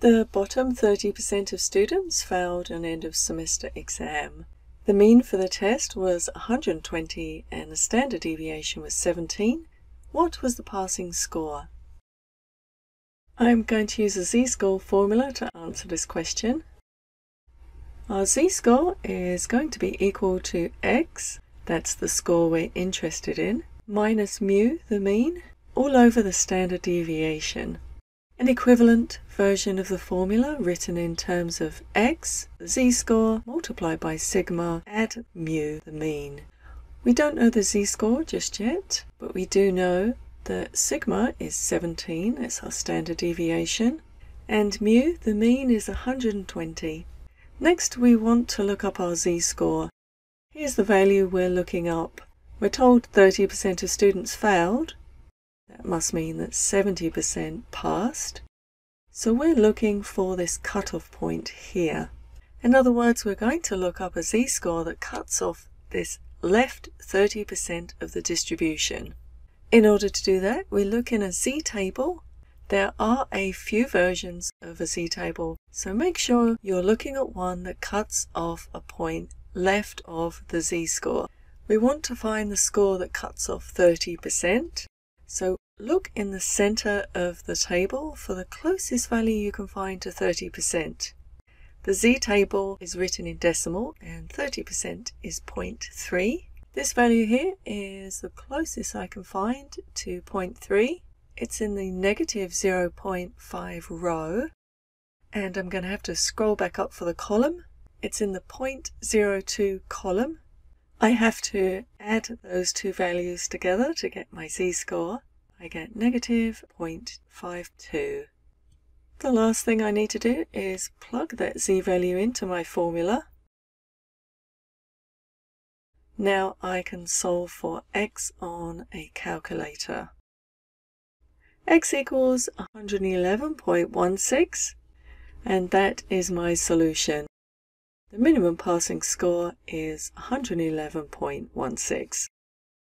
The bottom 30% of students failed an end of semester exam. The mean for the test was 120 and the standard deviation was 17. What was the passing score? I'm going to use a z-score formula to answer this question. Our z-score is going to be equal to x, that's the score we're interested in, minus mu, the mean, all over the standard deviation. An equivalent version of the formula written in terms of x, the z-score, multiplied by sigma, add mu, the mean. We don't know the z-score just yet, but we do know the sigma is 17, it's our standard deviation, and mu, the mean, is 120. Next, we want to look up our z-score. Here's the value we're looking up. We're told 30% of students failed. That must mean that 70% passed. So we're looking for this cutoff point here. In other words, we're going to look up a z-score that cuts off this left 30% of the distribution. In order to do that, we look in a z-table. There are a few versions of a z-table, so make sure you're looking at one that cuts off a point left of the z-score. We want to find the score that cuts off 30%, so look in the center of the table for the closest value you can find to 30%. The z-table is written in decimal and 30% is 0.3. This value here is the closest I can find to 0.3. It's in the negative 0.5 row. And I'm going to have to scroll back up for the column. It's in the 0.02 column. I have to add those two values together to get my z-score. I get negative 0.52. The last thing I need to do is plug that z-value into my formula. Now I can solve for x on a calculator. x equals 111.16 and that is my solution. The minimum passing score is 111.16.